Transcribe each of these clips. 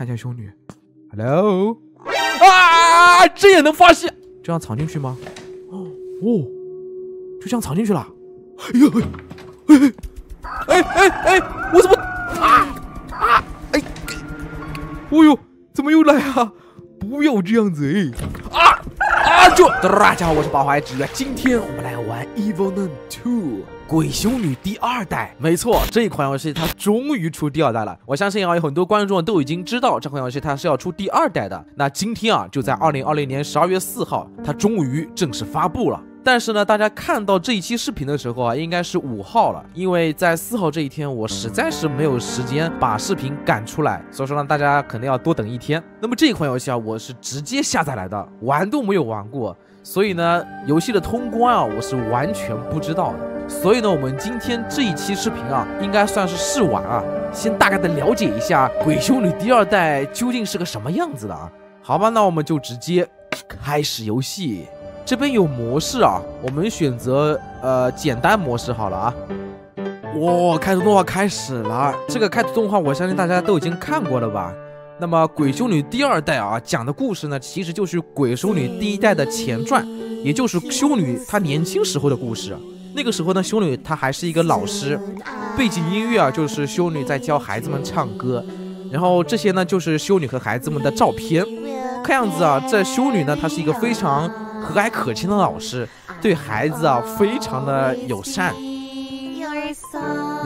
看一下修女。Hello，啊，这也能发现？这样藏进去吗？哦，就这样藏进去了。哎呦，哎哎哎哎，我怎么啊啊哎？哦呦，怎么又来啊？不要这样子哎！啊啊！就大家好，我是八怀子，今天我们来玩《Evil Nun Two》鬼修女第二代。没错，这一款游戏它终于出第二代了。我相信啊，有很多观众都已经知道这款游戏它是要出第二代的。那今天啊，就在二零二零年十二月四号，它终于正式发布了。但是呢，大家看到这一期视频的时候啊，应该是五号了，因为在四号这一天，我实在是没有时间把视频赶出来，所以说呢，大家可能要多等一天。那么这一款游戏啊，我是直接下载来的，玩都没有玩过，所以呢，游戏的通关啊，我是完全不知道的。所以呢，我们今天这一期视频啊，应该算是试玩啊，先大概的了解一下《鬼修女》第二代究竟是个什么样子的啊。好吧，那我们就直接开始游戏。这边有模式啊，我们选择呃简单模式好了啊。哇，开头动画开始了，这个开头动画我相信大家都已经看过了吧？那么《鬼修女》第二代啊，讲的故事呢，其实就是《鬼修女》第一代的前传，也就是修女她年轻时候的故事。那个时候呢，修女她还是一个老师，背景音乐啊就是修女在教孩子们唱歌，然后这些呢就是修女和孩子们的照片。看样子啊，这修女呢，她是一个非常。和蔼可亲的老师，对孩子啊非常的友善。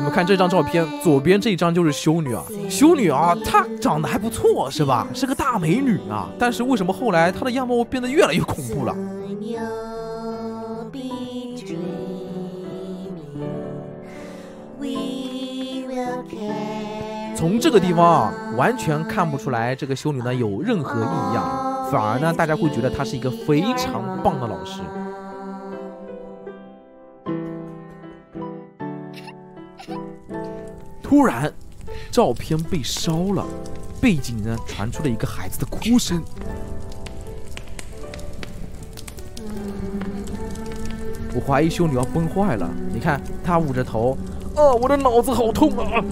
你们看这张照片，左边这一张就是修女啊，修女啊，她长得还不错是吧？是个大美女啊。但是为什么后来她的样貌变得越来越恐怖了？从这个地方啊，完全看不出来这个修女呢有任何异样。反而呢，大家会觉得她是一个非常棒的老师。突然，照片被烧了，背景呢传出了一个孩子的哭声。我怀疑修女要崩坏了，你看她捂着头，啊，我的脑子好痛啊！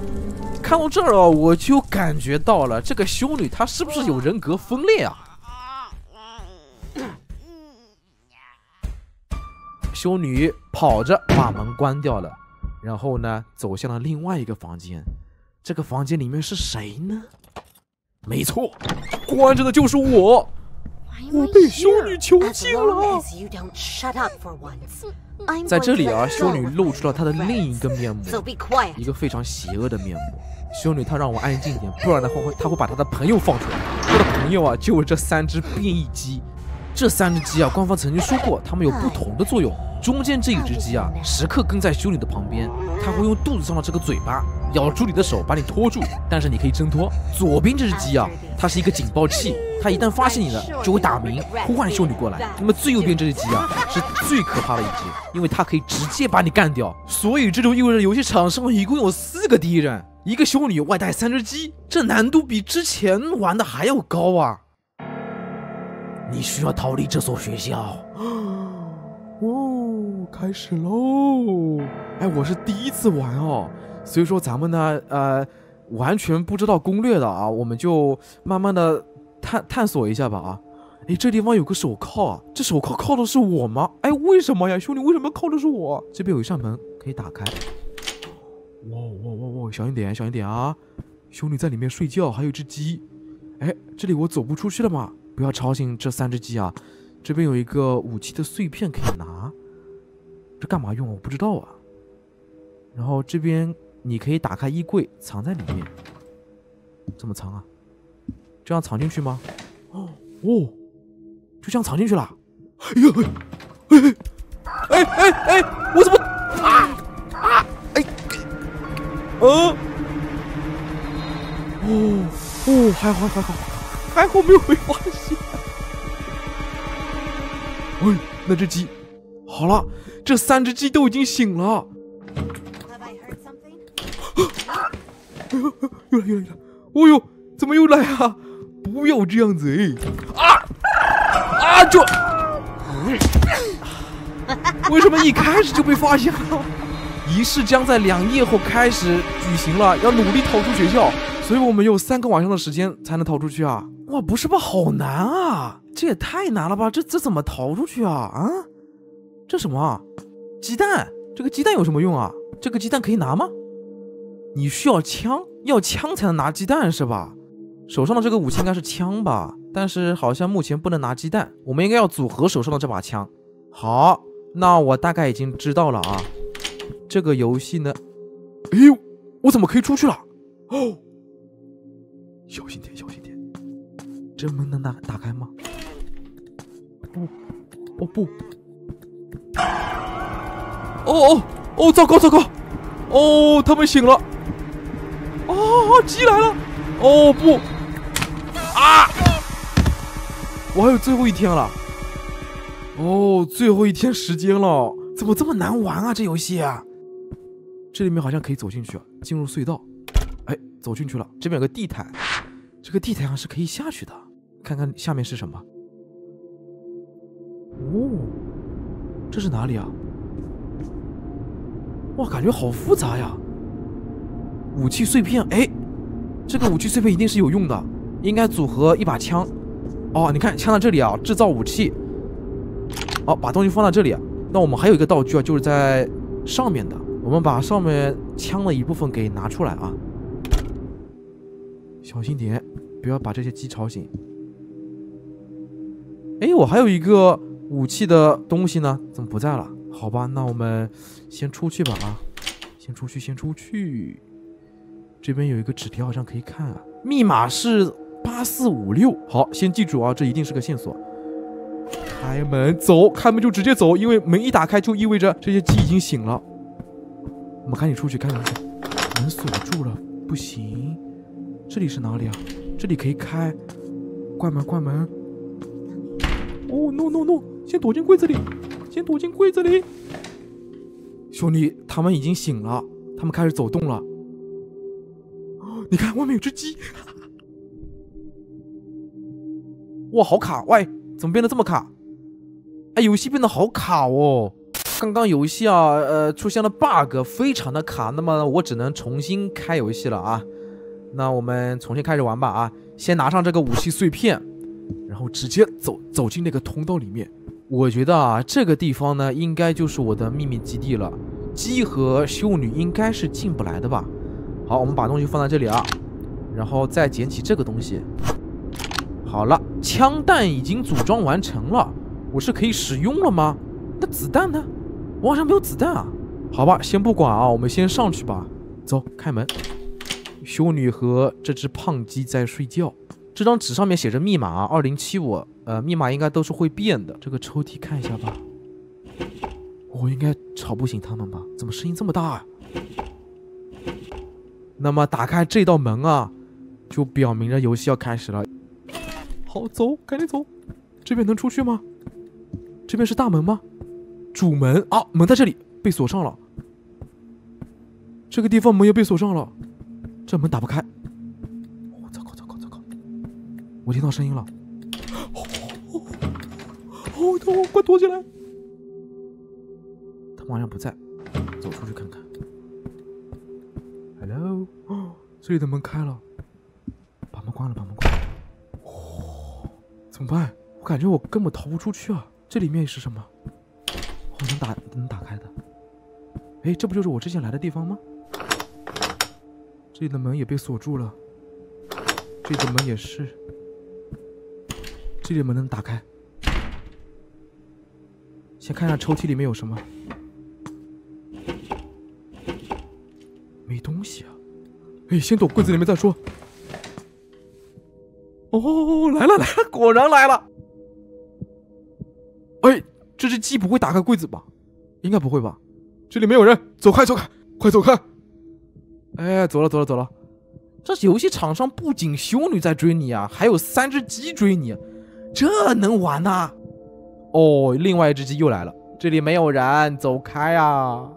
看到这儿啊，我就感觉到了这个修女她是不是有人格分裂啊？修女跑着把门关掉了，然后呢，走向了另外一个房间。这个房间里面是谁呢？没错，关着的就是我。我被修女囚禁了。在这里啊，修女露出了她的另一个面目，一个非常邪恶的面目。修女她让我安静点，不然的话会她会把她的朋友放出来。她的朋友啊，就是这三只变异鸡。这三只鸡啊，官方曾经说过，它们有不同的作用。中间这一只鸡啊，时刻跟在修女的旁边，它会用肚子上的这个嘴巴咬住你的手，把你拖住，但是你可以挣脱。左边这只鸡啊，它是一个警报器，它一旦发现你了，就会打鸣呼唤修女过来。那么最右边这只鸡啊，是最可怕的一只，因为它可以直接把你干掉。所以这就意味着游戏场上一共有四个敌人，一个修女外带三只鸡，这难度比之前玩的还要高啊！你需要逃离这所学校。开始喽！哎，我是第一次玩哦，所以说咱们呢，呃，完全不知道攻略的啊，我们就慢慢的探探索一下吧啊！哎，这地方有个手铐啊，这手铐铐的是我吗？哎，为什么呀，兄弟，为什么铐的是我？这边有一扇门可以打开。哇哇哇哇，小心点，小心点啊！兄弟在里面睡觉，还有只鸡。哎，这里我走不出去了吗？不要吵醒这三只鸡啊！这边有一个武器的碎片可以拿，这干嘛用我不知道啊。然后这边你可以打开衣柜，藏在里面。怎么藏啊？这样藏进去吗？哦哦，就这样藏进去了。哎呦，哎哎哎哎，我怎么啊啊哎？哦哦哦，还好还好还好没有被发现。哎，那只鸡，好了，这三只鸡都已经醒了。又来又来了！哦呦，怎么又来啊？不要这样子哎！啊啊！这为什么一开始就被发现了？仪式将在两夜后开始举行了，要努力逃出学校。所以我们有三个晚上的时间才能逃出去啊！哇，不是吧，好难啊！这也太难了吧！这这怎么逃出去啊？啊？这什么啊？鸡蛋？这个鸡蛋有什么用啊？这个鸡蛋可以拿吗？你需要枪，要枪才能拿鸡蛋是吧？手上的这个武器应该是枪吧？但是好像目前不能拿鸡蛋，我们应该要组合手上的这把枪。好，那我大概已经知道了啊。这个游戏呢？哎呦，我怎么可以出去了？哦，小心点，小心点，这门能打打开吗？不，哦不，哦哦哦，糟糕糟糕，哦，他们醒了，哦，鸡来了，哦不，啊，我还有最后一天了，哦，最后一天时间了，怎么这么难玩啊？这游戏啊，这里面好像可以走进去，进入隧道，哎，走进去了，这边有个地毯，这个地毯上是可以下去的，看看下面是什么。哦，这是哪里啊？哇，感觉好复杂呀！武器碎片，哎，这个武器碎片一定是有用的，应该组合一把枪。哦，你看枪在这里啊，制造武器。好，把东西放在这里。那我们还有一个道具啊，就是在上面的，我们把上面枪的一部分给拿出来啊。小心点，不要把这些鸡吵醒。哎，我还有一个。武器的东西呢？怎么不在了？好吧，那我们先出去吧啊！先出去，先出去。这边有一个纸条，好像可以看啊。密码是八四五六。好，先记住啊，这一定是个线索。开门走，开门就直接走，因为门一打开就意味着这些鸡已经醒了。我们赶紧出去，赶紧出去。门锁住了，不行。这里是哪里啊？这里可以开。关门，关门。哦，no no no！先躲进柜子里，先躲进柜子里。兄弟，他们已经醒了，他们开始走动了。你看，外面有只鸡。哇，好卡！喂，怎么变得这么卡？哎，游戏变得好卡哦！刚刚游戏啊，呃，出现了 bug，非常的卡。那么我只能重新开游戏了啊。那我们重新开始玩吧啊！先拿上这个武器碎片。然后直接走走进那个通道里面，我觉得啊，这个地方呢，应该就是我的秘密基地了。鸡和修女应该是进不来的吧？好，我们把东西放在这里啊，然后再捡起这个东西。好了，枪弹已经组装完成了，我是可以使用了吗？那子弹呢？我好像没有子弹啊。好吧，先不管啊，我们先上去吧。走，开门。修女和这只胖鸡在睡觉。这张纸上面写着密码啊二零七五，呃，密码应该都是会变的。这个抽屉看一下吧，我应该吵不醒他们吧？怎么声音这么大啊？那么打开这道门啊，就表明着游戏要开始了。好，走，赶紧走。这边能出去吗？这边是大门吗？主门啊，门在这里，被锁上了。这个地方门也被锁上了，这门打不开。我听到声音了，哦！快躲起来！他好像不在，走出去看看。Hello，这里的门开了，把门关了，把门关了。怎么办？我感觉我根本逃不出去啊！这里面是什么？我，能打能打开的。哎，这不就是我之前来的地方吗？这里的门也被锁住了，这里的门也是。这里门能打开，先看一下抽屉里面有什么。没东西啊！哎，先躲柜子里面再说。哦，来了来了，果然来了！哎，这只鸡不会打开柜子吧？应该不会吧？这里没有人，走开走开，快走开！哎，走了走了走了。这游戏场上不仅修女在追你啊，还有三只鸡追你。这能玩呐？哦，另外一只鸡又来了。这里没有人，走开啊！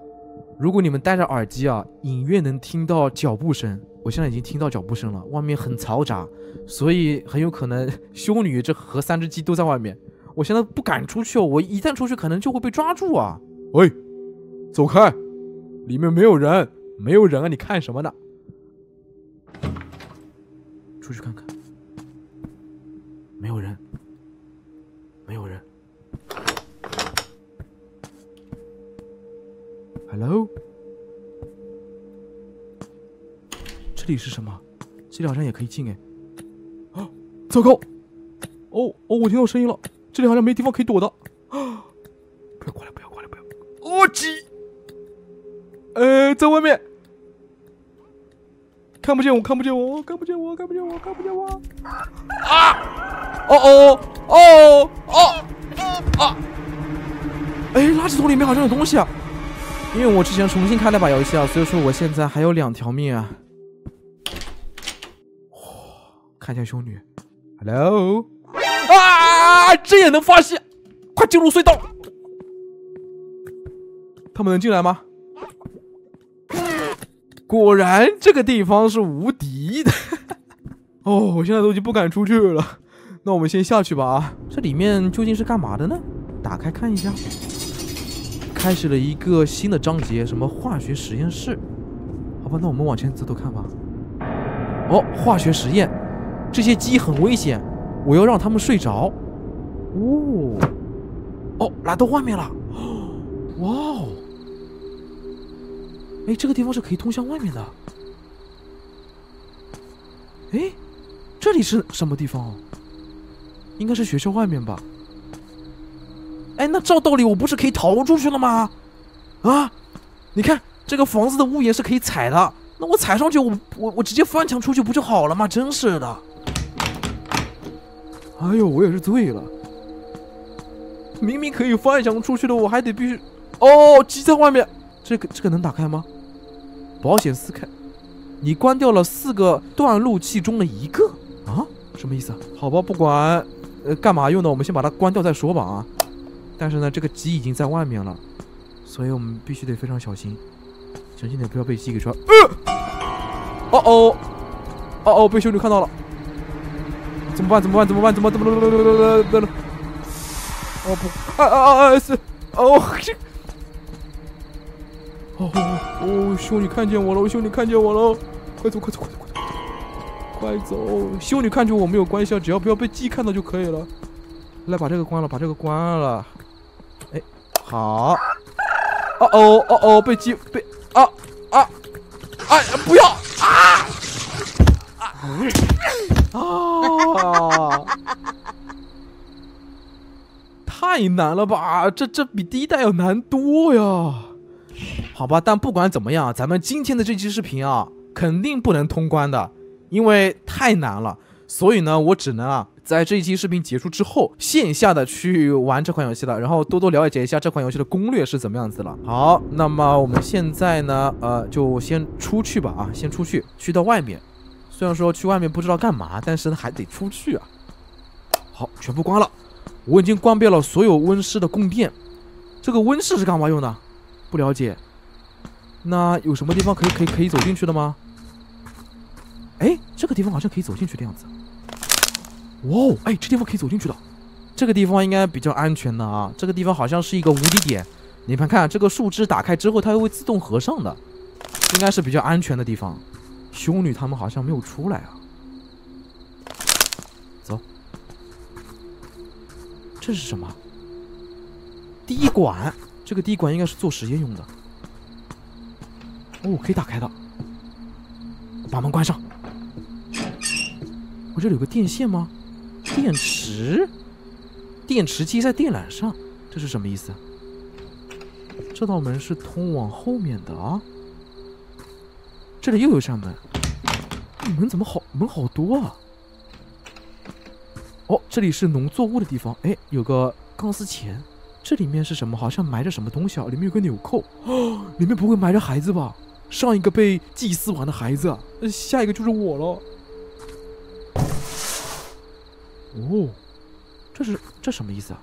如果你们戴着耳机啊，隐约能听到脚步声。我现在已经听到脚步声了，外面很嘈杂，所以很有可能修女这和三只鸡都在外面。我现在不敢出去哦，我一旦出去可能就会被抓住啊！喂，走开，里面没有人，没有人啊！你看什么呢？出去看看。没有人，Hello，这里是什么？这里好像也可以进哎。啊，糟糕！哦哦，我听到声音了，这里好像没地方可以躲的。啊，不要过来，不要过来，不要！哦，鸡！呃，在外面，看不见我，看不见我，看不见我，看不见我，看不见我。啊！哦哦哦哦啊！哎，垃圾桶里面好像有东西啊！因为我之前重新开了把游戏啊，所以说我现在还有两条命啊。看一下修女，Hello，啊，这也能发现？快进入隧道！他们能进来吗？果然这个地方是无敌的。哦，我现在都已经不敢出去了。那我们先下去吧啊！这里面究竟是干嘛的呢？打开看一下。开始了一个新的章节，什么化学实验室？好吧，那我们往前走走看吧。哦，化学实验，这些鸡很危险，我要让他们睡着。哦，哦，来到外面了。哇哦，哎，这个地方是可以通向外面的。哎，这里是什么地方？应该是学校外面吧。哎，那照道理我不是可以逃出去了吗？啊，你看这个房子的屋檐是可以踩的，那我踩上去，我我我直接翻墙出去不就好了吗？真是的！哎呦，我也是醉了，明明可以翻墙出去的，我还得必须……哦，鸡在外面，这个这个能打开吗？保险丝开，你关掉了四个断路器中的一个啊？什么意思？好吧，不管呃干嘛用的，我们先把它关掉再说吧啊。但是呢，这个鸡已经在外面了，所以我们必须得非常小心，小心点，不要被鸡给抓。呃，哦哦，哦哦，被修女看到了，怎么办？怎么办？怎么办？怎么怎么怎么怎么怎么？哦不，啊啊啊啊！是，哦哦哦，修女看见我了，修女看见我了，快走快走快走快走，快走！修女看见我没有关系啊，只要不要被鸡看到就可以了。来，把这个关了，把这个关了。好，哦哦哦哦，被击被啊啊哎不要啊啊！太难了吧？这这比第一代要难多呀！好吧，但不管怎么样，咱们今天的这期视频啊，肯定不能通关的，因为太难了。所以呢，我只能啊。在这一期视频结束之后，线下的去玩这款游戏了，然后多多了解一下这款游戏的攻略是怎么样子了。好，那么我们现在呢，呃，就先出去吧啊，先出去，去到外面。虽然说去外面不知道干嘛，但是还得出去啊。好，全部关了，我已经关闭了所有温室的供电。这个温室是干嘛用的？不了解。那有什么地方可以可以可以走进去的吗？哎，这个地方好像可以走进去的样子。哇哦，哎，这地方可以走进去的，这个地方应该比较安全的啊。这个地方好像是一个无敌点，你们看这个树枝打开之后，它又会自动合上的，应该是比较安全的地方。修女他们好像没有出来啊。走，这是什么？滴管，这个滴管应该是做实验用的。哦，可以打开的，把门关上。我这里有个电线吗？电池，电池接在电缆上，这是什么意思？这道门是通往后面的啊。这里又有扇门，门怎么好门好多啊？哦，这里是农作物的地方。哎，有个钢丝钳，这里面是什么？好像埋着什么东西啊？里面有个纽扣，哦，里面不会埋着孩子吧？上一个被祭祀完的孩子，下一个就是我了。哦，这是这什么意思啊？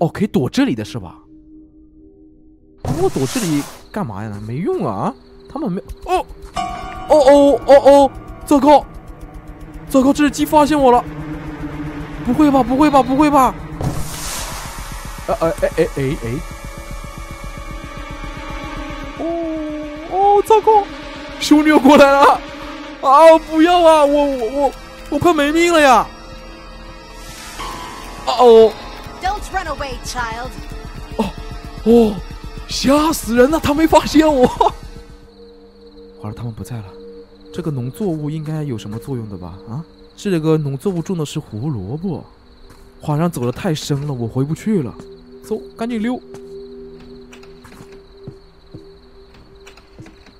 哦，可以躲这里的是吧？我躲这里干嘛呀？没用啊！他们没……哦哦哦哦哦！糟糕，糟糕！这只鸡发现我了！不会吧？不会吧？不会吧？哎哎哎哎哎哎！哦哦！糟糕，兄弟又过来了！啊！不要啊！我我我我快没命了呀！哦 Don't run away, child. 哦，吓死人了！他没发现我。好了，他们不在了。这个农作物应该有什么作用的吧？啊，这个农作物种的是胡萝卜，好像走的太深了，我回不去了。走，赶紧溜。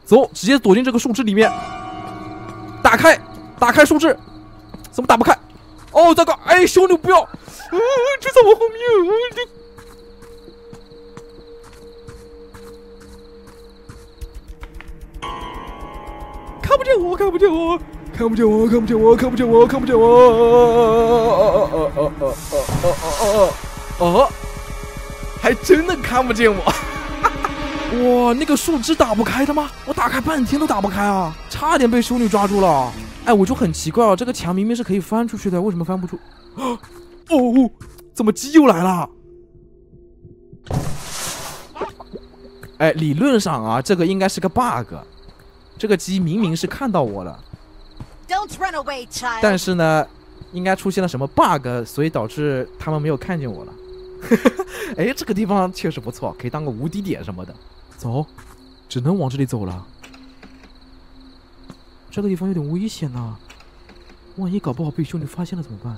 走，直接躲进这个树枝里面。打开，打开树枝，怎么打不开？哦，糟糕！哎，兄弟不要，嗯，就在我后面，我。看不见我，看不见我，看不见我，看不见我，看不见我，看不见我。哦哦哦哦哦哦哦哦哦！还真的看不见我。哇，那个树枝打不开的吗？我打开半天都打不开啊，差点被修女抓住了。哎，我就很奇怪哦，这个墙明明是可以翻出去的，为什么翻不出？哦，怎么鸡又来了？哎，理论上啊，这个应该是个 bug。这个鸡明明是看到我了，Don't run away, child. 但是呢，应该出现了什么 bug，所以导致他们没有看见我了。哎，这个地方确实不错，可以当个无敌点什么的。走，只能往这里走了。这个地方有点危险呐、万一搞不好被兄弟发现了怎么办？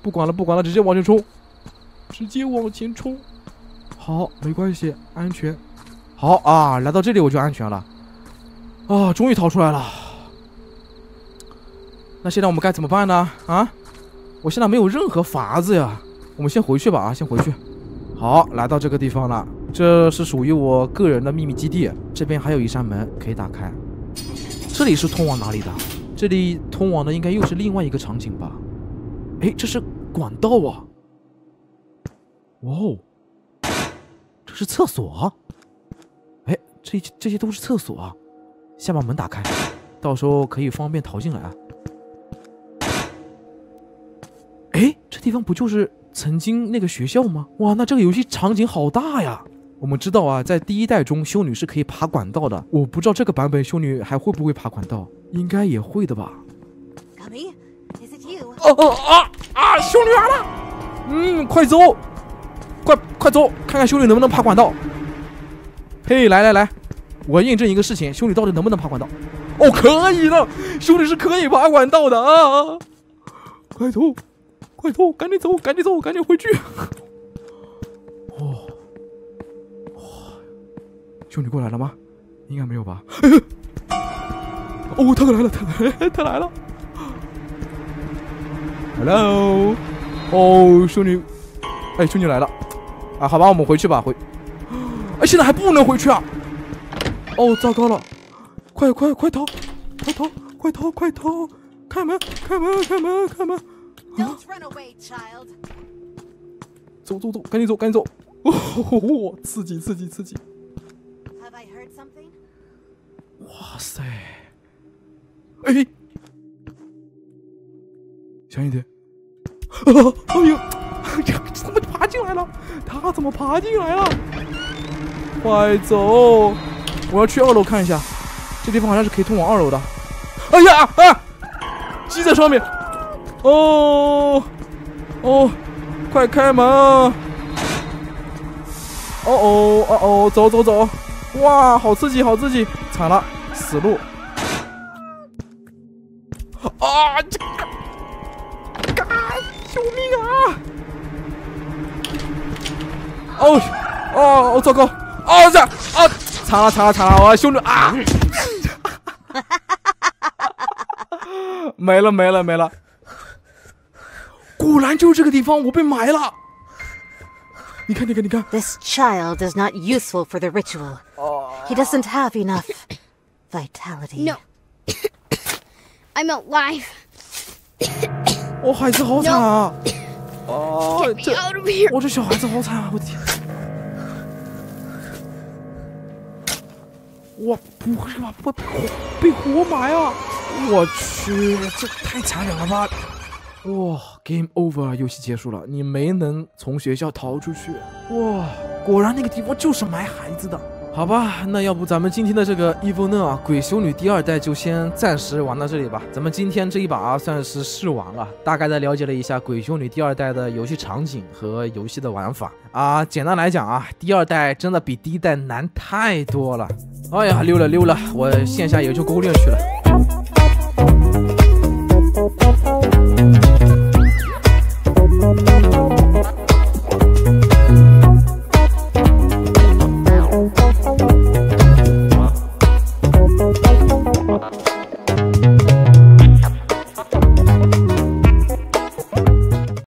不管了，不管了，直接往前冲，直接往前冲。好，没关系，安全。好啊，来到这里我就安全了。啊，终于逃出来了。那现在我们该怎么办呢？啊，我现在没有任何法子呀。我们先回去吧啊，先回去。好，来到这个地方了，这是属于我个人的秘密基地。这边还有一扇门可以打开。这里是通往哪里的？这里通往的应该又是另外一个场景吧？哎，这是管道啊！哇哦，这是厕所。哎，这这些都是厕所啊！先把门打开，到时候可以方便逃进来啊。哎，这地方不就是曾经那个学校吗？哇，那这个游戏场景好大呀！我们知道啊，在第一代中，修女是可以爬管道的。我不知道这个版本修女还会不会爬管道，应该也会的吧？Gummy, is it you? 哦哦啊啊！修女来了！嗯，快走，快快走，看看修女能不能爬管道。嘿，来来来，我验证一个事情，修女到底能不能爬管道？哦，可以的，修女是可以爬管道的啊！快走，快走，赶紧走，赶紧走，赶紧回去。哦，哇，兄弟过来了吗？应该没有吧？哦，他来了，他来了，他来了。Hello，哦，兄弟，哎，兄弟来了，啊，好吧，我们回去吧，回，哎，现在还不能回去啊，哦，糟糕了，快快快逃，快逃，快逃，快逃，开门，开门，开门，开门，Don't run away, child. 走走走，赶紧走，赶紧走，哦，刺激，刺激，刺激，Have I heard something? 哇塞，哎，小心点！啊！哎呦，这怎么爬进来了？他怎么爬进来了？快走！我要去二楼看一下，这地方好像是可以通往二楼的。哎呀啊！鸡在上面！哦哦，快开门啊！哦哦哦哦，走走走！哇，好刺激，好刺激！惨了，死路！啊！这个，啊！救命啊！哦哦哦，糟糕！哦这啊，惨了惨了惨了！我兄弟啊！没了没了没了！果然就是这个地方，我被埋了。你看你看你看，This child is not useful for the ritual. He doesn't have enough vitality. No. I'm alive. 我、孩子好惨啊！哦，这.我这小孩子好惨啊！我的天！哇，不会吧？被被活被活埋啊！我去，这太残忍了吧！哇，Game over，游戏结束了，你没能从学校逃出去。哇，果然那个地方就是埋孩子的。好吧，那要不咱们今天的这个 Evil n 啊，鬼修女第二代就先暂时玩到这里吧。咱们今天这一把啊，算是试玩了，大概的了解了一下鬼修女第二代的游戏场景和游戏的玩法啊。简单来讲啊，第二代真的比第一代难太多了。哎呀，溜了溜了，我线下也就勾练去了。